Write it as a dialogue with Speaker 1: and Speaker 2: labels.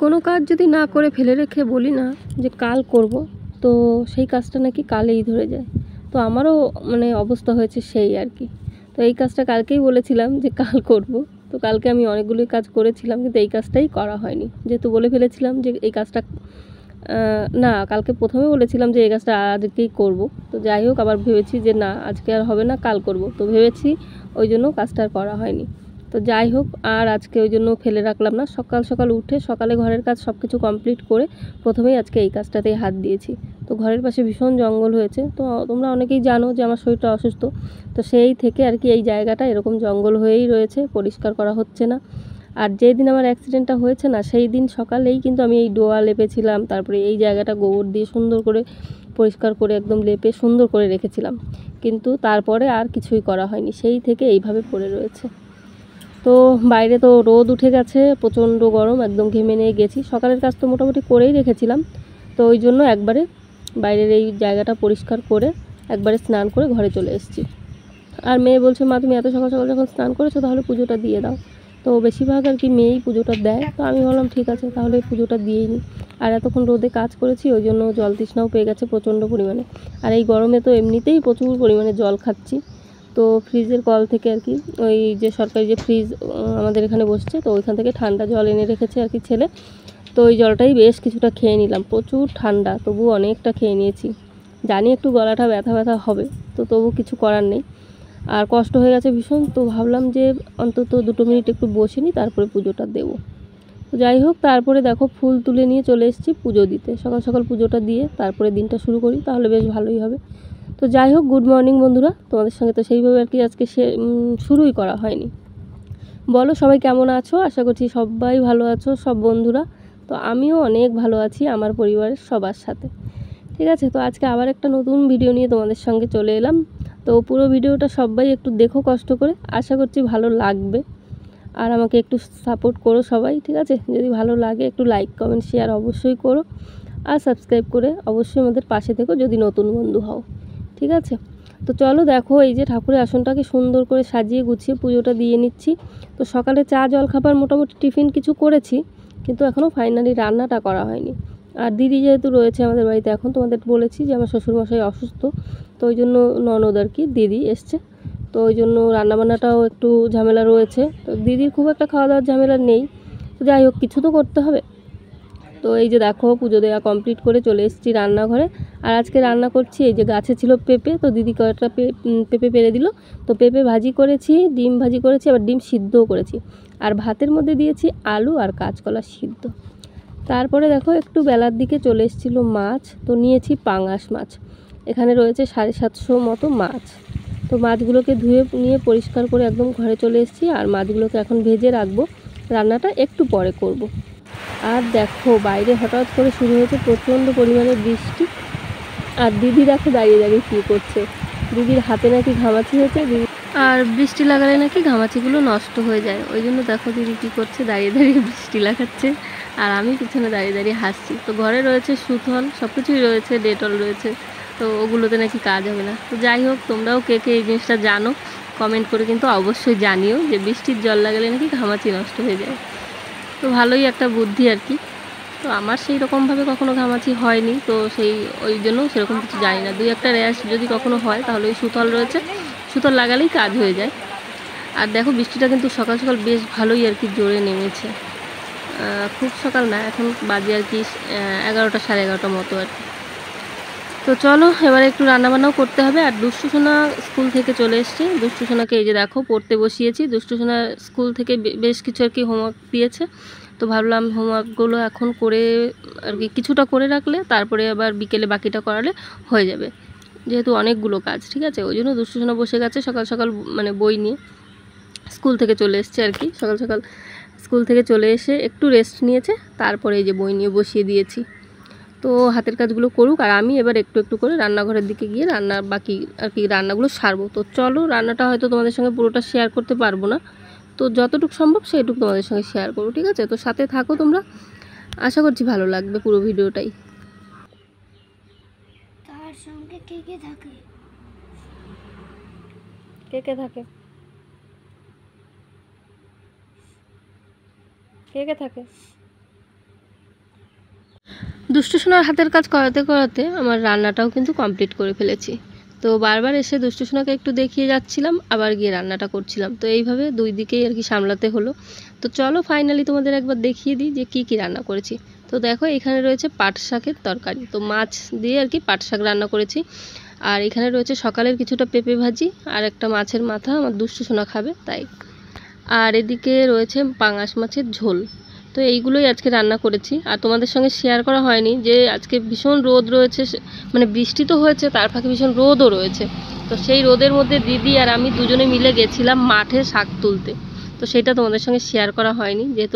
Speaker 1: কোনো কাজ যদি না করে ফেলে রেখে বলি না যে কাল করব, তো সেই কাজটা নাকি কালেই ধরে যায়। তো আমারও মানে অবস্থা হয়েছে সেই আর কি। তো এই কাজটা কালকেই বলেছিলাম যে কাল করব। তো কালকে আমি অনেকগুলো কাজ করেছিলাম, কিন্তু এই কাজটাই করা হয়নি। যেহেতু বলে ফেলেছিলাম যে এই কাজটা না, কালকে প্রথমে বলেছিলাম যে এই কাজটা আজকেই করব। তো যাই হোক, আবার ভেবেছি যে না, আজকে আর হবে না, কাল করব। তো ভেবেছি ওই জন্য কাজটা আর করা হয়নি। তো যাই হোক, আর আজকে ওই জন্য ফেলে রাখলাম না। সকাল সকাল উঠে সকালে ঘরের কাজ সব কিছু কমপ্লিট করে প্রথমেই আজকে এই কাজটাতেই হাত দিয়েছি। তো ঘরের পাশে ভীষণ জঙ্গল হয়েছে। তো তোমরা অনেকেই জানো যে আমার শরীরটা অসুস্থ। তো সেই থেকে আর কি এই জায়গাটা এরকম জঙ্গল হয়েই রয়েছে, পরিষ্কার করা হচ্ছে না। আর যেই দিন আমার অ্যাক্সিডেন্টটা হয়েছে না, সেই দিন সকালেই কিন্তু আমি এই ডোয়া লেপেছিলাম, তারপরে এই জায়গাটা গোবর দিয়ে সুন্দর করে, পরিষ্কার করে একদম লেপে সুন্দর করে রেখেছিলাম। কিন্তু তারপরে আর কিছুই করা হয়নি। সেই থেকে এইভাবে পড়ে রয়েছে। তো বাইরে তো রোদ উঠে গেছে, প্রচণ্ড গরম, একদম ঘেমে নিয়ে গেছি। সকালের কাজ তো মোটামুটি করেই রেখেছিলাম। তো ওই জন্য একবারে বাইরের এই জায়গাটা পরিষ্কার করে একবারে স্নান করে ঘরে চলে এসেছি। আর মেয়ে বলছে, মা, তুমি এত সকাল সকাল যখন স্নান করেছ, তাহলে পুজোটা দিয়ে দাও। তো বেশিরভাগ আর কি মেয়েই পুজোটা দেয়। তো আমি বললাম ঠিক আছে, তাহলে পুজোটা দিয়েই নিই আর এতক্ষণ রোদে কাজ করেছি, ওই জন্য জল তৃষ্ণাও পেয়ে গেছে প্রচণ্ড পরিমাণে। আর এই গরমে তো এমনিতেই প্রচুর পরিমাণে জল খাচ্ছি। তো ফ্রিজের কল থেকে আর কি, ওই যে সরকারি যে ফ্রিজ আমাদের এখানে বসছে, তো ওইখান থেকে ঠান্ডা জল এনে রেখেছে আর কি ছেলে। তো ওই জলটাই বেশ কিছুটা খেয়ে নিলাম, প্রচুর ঠান্ডা, তবু অনেকটা খেয়ে নিয়েছি। জানি একটু গলাটা ব্যথা ব্যথা হবে, তো তবু কিছু করার নেই। আর কষ্ট হয়ে গেছে ভীষণ, তো ভাবলাম যে অন্তত দুটো মিনিট একটু বসে নিই, তারপরে পুজোটা দেবো। তো যাই হোক, তারপরে দেখো ফুল তুলে নিয়ে চলে এসেছি পুজো দিতে। সকাল সকাল পুজোটা দিয়ে তারপরে দিনটা শুরু করি, তাহলে বেশ ভালোই হবে। তো যাই হোক গুড মর্নিং বন্ধুরা। তোমাদের সঙ্গে তো সেইভাবে আর কি আজকে সে শুরুই করা হয়নি। বলো, সবাই কেমন আছো? আশা করছি সবাই ভালো আছো, সব বন্ধুরা। তো আমিও অনেক ভালো আছি, আমার পরিবারের সবার সাথে। ঠিক আছে, তো আজকে আবার একটা নতুন ভিডিও নিয়ে তোমাদের সঙ্গে চলে এলাম। তো পুরো ভিডিওটা সবাই একটু দেখো কষ্ট করে। আশা করছি ভালো লাগবে। আর আমাকে একটু সাপোর্ট করো সবাই, ঠিক আছে? যদি ভালো লাগে, একটু লাইক কমেন্ট শেয়ার অবশ্যই করো। আর সাবস্ক্রাইব করে অবশ্যই আমাদের পাশে থেকো, যদি নতুন বন্ধু হও। ঠিক আছে? তো চলো দেখো, এই যে ঠাকুরের আসনটাকে সুন্দর করে সাজিয়ে গুছিয়ে পুজোটা দিয়ে নিচ্ছি। তো সকালে চা জল খাবার মোটামুটি টিফিন কিছু করেছি, কিন্তু এখনও ফাইনালি রান্নাটা করা হয়নি। আর দিদি যেহেতু রয়েছে আমাদের বাড়িতে, এখন তোমাদের বলেছি যে আমার শ্বশুরমশাই অসুস্থ, তো ওই জন্য ননদ আর কি, দিদি এসছে। তো ওই জন্য রান্নাবান্নাটাও একটু ঝামেলা রয়েছে। তো দিদির খুব একটা খাওয়া দাওয়ার ঝামেলা নেই। তো যাই হোক, কিছু তো করতে হবে। তো এই যে দেখো, পুজো দেওয়া কমপ্লিট করে চলে এসেছি রান্নাঘরে। আর আজকে রান্না করছি এই যে গাছে ছিল পেঁপে, তো দিদি কয়েকটা পেঁপে পেরে দিল। তো পেঁপে ভাজি করেছি, ডিম ভাজি করেছি, আবার ডিম সিদ্ধও করেছি। আর ভাতের মধ্যে দিয়েছি আলু আর কাঁচকলা সিদ্ধ। তারপরে দেখো, একটু বেলার দিকে চলে এসেছিল মাছ, তো নিয়েছি পাঙাশ মাছ। এখানে রয়েছে সাড়ে সাতশো মতো মাছ। তো মাছগুলোকে ধুয়ে, নিয়ে পরিষ্কার করে একদম ঘরে চলে এসেছি। আর মাছগুলোকে এখন ভেজে রাখব। রান্নাটা একটু পরে করব। আর দেখো, বাইরে হঠাৎ করে শুরু হয়েছে প্রচণ্ড পরিমাণে বৃষ্টি। আর দিদি দেখো দাঁড়িয়ে দাঁড়িয়ে কী করছে। দিদির হাতে নাকি ঘামাচি হয়েছে, দিদি আর বৃষ্টি লাগালে নাকি ঘামাচিগুলো নষ্ট হয়ে যায়। ওই জন্য দেখো দিদি কী করছে, দাঁড়িয়ে দাঁড়িয়ে বৃষ্টি লাগাচ্ছে। আর আমি পিছনে দাঁড়িয়ে দাঁড়িয়ে হাসছি। তো ঘরে রয়েছে সুথল সব কিছুই রয়েছে, ডেটল রয়েছে। তো ওগুলোতে নাকি কাজ হবে না। তো যাই হোক, তোমরাও কে কে এই জিনিসটা জানো, কমেন্ট করে কিন্তু অবশ্যই জানিও যে বৃষ্টির জল লাগালে নাকি ঘামাচি নষ্ট হয়ে যায়। তো ভালোই একটা বুদ্ধি আর কি। তো আমার সেই রকমভাবে কখনো ঘামাচি হয়নি, তো সেই ওই জন্য সেরকম কিছু জানি না। দুই একটা র্যাশ যদি কখনো হয় তাহলে ওই সুতল রয়েছে, সুতল লাগালেই কাজ হয়ে যায়। আর দেখো বৃষ্টিটা কিন্তু সকাল সকাল বেশ ভালোই আর কি জোরে নেমেছে। খুব সকাল না, এখন বাজে আর কি এগারোটা সাড়ে এগারোটার মতো আর কি। তো চলো, এবারে একটু রান্নাবান্নাও করতে হবে। আর দুষ্টু সোনা স্কুল থেকে চলে এসছে। দুষ্টু সোনাকে এই যে দেখো, পড়তে বসিয়েছি। দুষ্টু সোনা স্কুল থেকে বেশ কিছু আর কি হোমওয়ার্ক দিয়েছে। তো ভাবলাম হোমওয়ার্কগুলো এখন করে আর কি, কিছুটা করে রাখলে, তারপরে আবার বিকেলে বাকিটা করালে হয়ে যাবে। যেহেতু অনেকগুলো কাজ, ঠিক আছে? ওই জন্য দুষ্টু সোনা বসে গেছে সকাল সকাল মানে বই নিয়ে। স্কুল থেকে চলে এসছে আর কি, সকাল সকাল স্কুল থেকে চলে এসে একটু রেস্ট নিয়েছে। তারপরে এই যে বই নিয়ে বসিয়ে দিয়েছি। তো হাতের কাজগুলো করুক আর আমি এবার একটু একটু করে রান্নাঘরের দিকে গিয়ে রান্নার বাকি আর কি রান্নাগুলো সারবো। তো চলো রান্নাটা হয়তো তোমাদের সঙ্গে পুরোটা শেয়ার করতে পারব না। তো যতটুকু সম্ভব সেইটুকু তোমাদের সঙ্গে শেয়ার করব ঠিক আছে? তো সাথে থাকো তোমরা। আশা করছি ভালো লাগবে পুরো ভিডিওটাই।
Speaker 2: তার সঙ্গে কে কে থাকে?
Speaker 1: কে কে থাকে? কে কে থাকে? দুষ্টু সোনার হাতের কাজ করাতে করাতে আমার রান্নাটাও কিন্তু কমপ্লিট করে ফেলেছি। তো বারবার এসে দুষ্টু সোনাকে একটু দেখিয়ে যাচ্ছিলাম, আবার গিয়ে রান্নাটা করছিলাম। তো এইভাবে দুই দিকেই আর কি সামলাতে হলো। তো চলো ফাইনালি তোমাদের একবার দেখিয়ে দিই যে কি কি রান্না করেছি। তো দেখো এখানে রয়েছে পাট শাকের তরকারি। তো মাছ দিয়ে আর কি পাট শাক রান্না করেছি। আর এখানে রয়েছে সকালের কিছুটা পেঁপে ভাজি আর একটা মাছের মাথা। আমার দুষ্টু সোনা খাবে, তাই। আর এদিকে রয়েছে পাঙাশ মাছের ঝোল। তো এইগুলোই আজকে রান্না করেছি। আর তোমাদের সঙ্গে শেয়ার করা হয়নি যে আজকে ভীষণ রোদ রয়েছে মানে বৃষ্টি তো হয়েছে, তার ফাঁকে ভীষণ রোদও রয়েছে। তো সেই রোদের মধ্যে দিদি আর আমি দুজনে মিলে গেছিলাম মাঠে শাক তুলতে। তো সেটা তোমাদের সঙ্গে শেয়ার করা হয়নি, যেহেতু